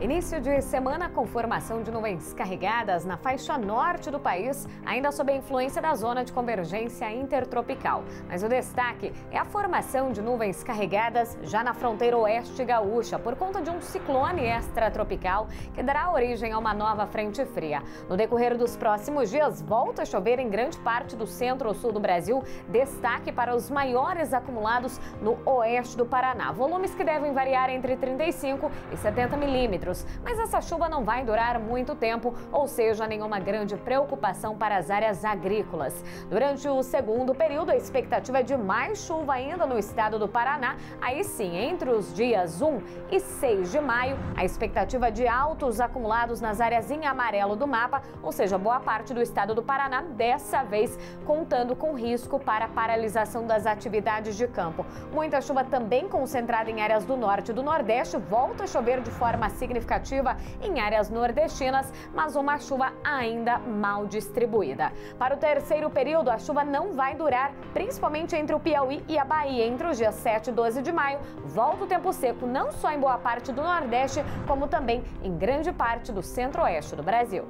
Início de semana com formação de nuvens carregadas na faixa norte do país, ainda sob a influência da zona de convergência intertropical. Mas o destaque é a formação de nuvens carregadas já na fronteira oeste gaúcha, por conta de um ciclone extratropical que dará origem a uma nova frente fria. No decorrer dos próximos dias, volta a chover em grande parte do centro-sul do Brasil. Destaque para os maiores acumulados no oeste do Paraná. Volumes que devem variar entre 35 e 70 milímetros mas essa chuva não vai durar muito tempo, ou seja, nenhuma grande preocupação para as áreas agrícolas. Durante o segundo período, a expectativa é de mais chuva ainda no estado do Paraná. Aí sim, entre os dias 1 e 6 de maio, a expectativa de altos acumulados nas áreas em amarelo do mapa, ou seja, boa parte do estado do Paraná, dessa vez contando com risco para paralisação das atividades de campo. Muita chuva também concentrada em áreas do norte e do nordeste, volta a chover de forma significativa significativa em áreas nordestinas, mas uma chuva ainda mal distribuída. Para o terceiro período, a chuva não vai durar, principalmente entre o Piauí e a Bahia. Entre os dias 7 e 12 de maio, volta o tempo seco não só em boa parte do Nordeste, como também em grande parte do centro-oeste do Brasil.